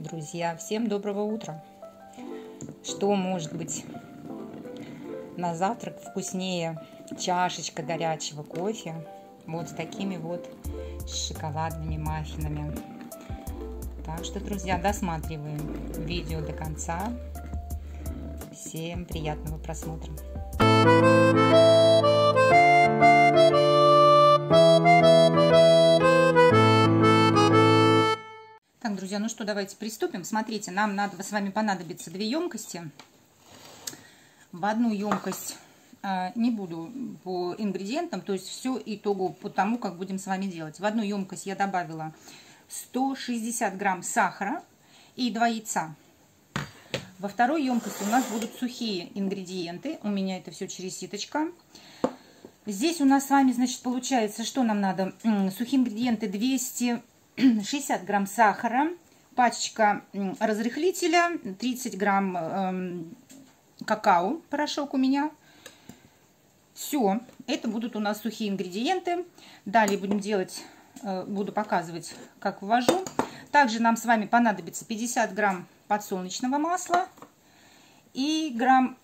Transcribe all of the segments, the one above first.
Друзья, всем доброго утра! Что может быть на завтрак вкуснее чашечка горячего кофе вот с такими вот шоколадными маффинами. Так что, друзья, досматриваем видео до конца. Всем приятного просмотра! Что, давайте приступим. Смотрите, нам надо с вами понадобится две емкости. В одну емкость э, не буду по ингредиентам, то есть все итогу по тому, как будем с вами делать. В одну емкость я добавила 160 грамм сахара и 2 яйца. Во второй емкости у нас будут сухие ингредиенты. У меня это все через ситочка. Здесь у нас с вами, значит, получается, что нам надо? Сухие ингредиенты 200 60 грамм сахара, пачечка разрыхлителя, 30 грамм э, какао, порошок у меня. Все, это будут у нас сухие ингредиенты. Далее будем делать, э, буду показывать, как ввожу. Также нам с вами понадобится 50 грамм подсолнечного масла и грамм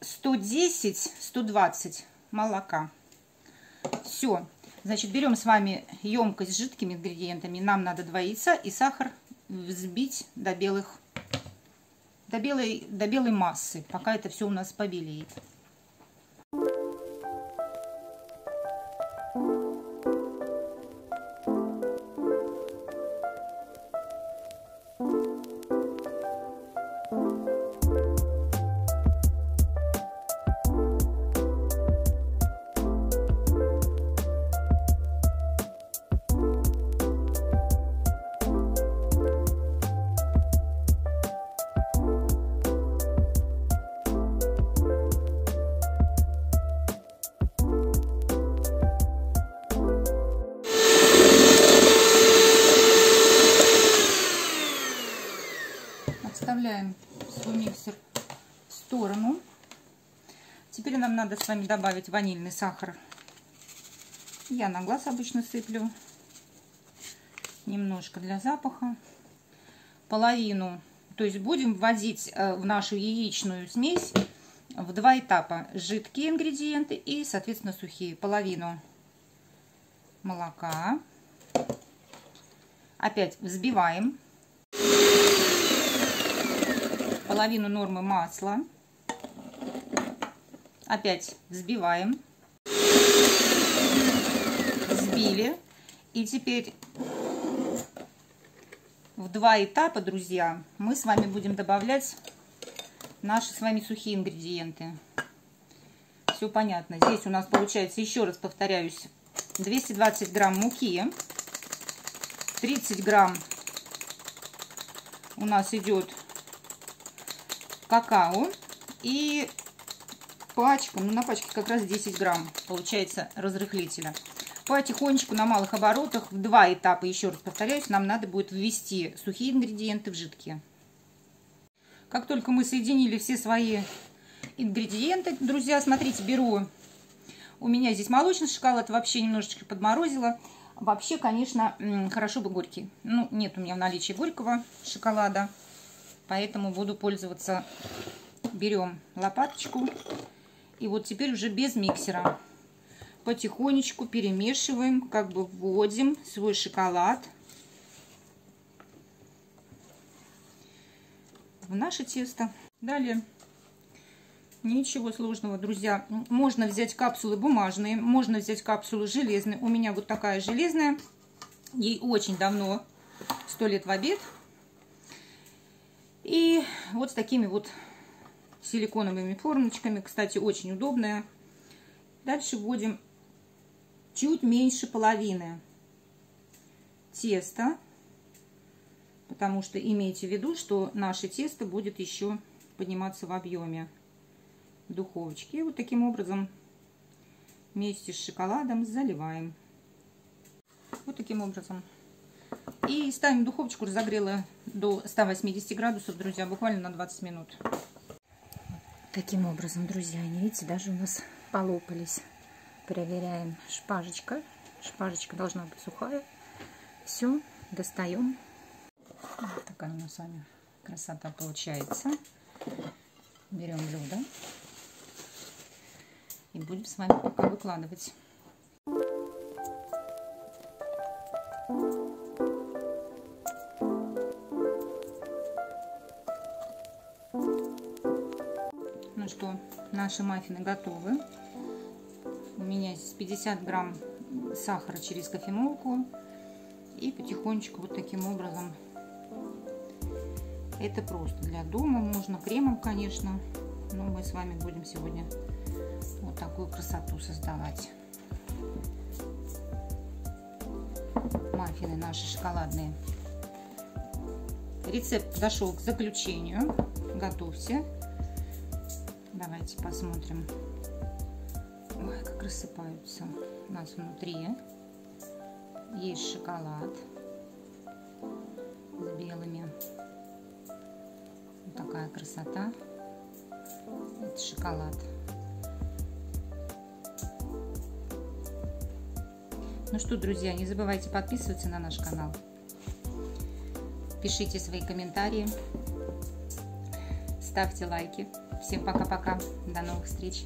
110-120 молока. Все, Значит, берем с вами емкость с жидкими ингредиентами. Нам надо два яйца и сахар взбить до белых, до белой, до белой массы, пока это все у нас побелеет. Отставляем свой миксер в сторону. Теперь нам надо с вами добавить ванильный сахар. Я на глаз обычно сыплю. Немножко для запаха. Половину. То есть будем вводить э, в нашу яичную смесь в два этапа. Жидкие ингредиенты и, соответственно, сухие. Половину молока. Опять взбиваем половину нормы масла. Опять взбиваем. Взбили. И теперь в два этапа, друзья, мы с вами будем добавлять наши с вами сухие ингредиенты. Все понятно. Здесь у нас получается, еще раз повторяюсь, 220 грамм муки, 30 грамм у нас идет какао и пачка, ну на пачке как раз 10 грамм получается разрыхлителя. Потихонечку на малых оборотах в два этапа, еще раз повторяюсь, нам надо будет ввести сухие ингредиенты в жидкие. Как только мы соединили все свои ингредиенты, друзья, смотрите, беру, у меня здесь молочный шоколад, вообще немножечко подморозила. Вообще, конечно, хорошо бы горький. Ну, нет у меня в наличии горького шоколада. Поэтому буду пользоваться, берем лопаточку. И вот теперь уже без миксера. Потихонечку перемешиваем, как бы вводим свой шоколад в наше тесто. Далее Ничего сложного, друзья. Можно взять капсулы бумажные, можно взять капсулы железные. У меня вот такая железная. Ей очень давно, сто лет в обед. И вот с такими вот силиконовыми формочками. Кстати, очень удобная. Дальше вводим чуть меньше половины теста. Потому что имейте в виду, что наше тесто будет еще подниматься в объеме духовочки. И вот таким образом вместе с шоколадом заливаем. Вот таким образом. И ставим духовочку, разогрела до 180 градусов, друзья, буквально на 20 минут. Таким образом, друзья, они, видите, даже у нас полопались. Проверяем шпажечка. Шпажечка должна быть сухая. Все, достаем. Вот такая у нас с вами красота получается. Берем блюдо и будем с вами пока выкладывать. Ну что, наши маффины готовы. У меня здесь 50 грамм сахара через кофемолку. И потихонечку вот таким образом. Это просто для дома. Можно кремом, конечно. Но мы с вами будем сегодня вот такую красоту создавать. Маффины наши шоколадные. Рецепт дошел к заключению. Готовьте. Давайте посмотрим. Ой, как рассыпаются у нас внутри. Есть шоколад с белыми. Вот такая красота. Это шоколад. Ну что, друзья, не забывайте подписываться на наш канал. Пишите свои комментарии. Ставьте лайки. Всем пока-пока. До новых встреч.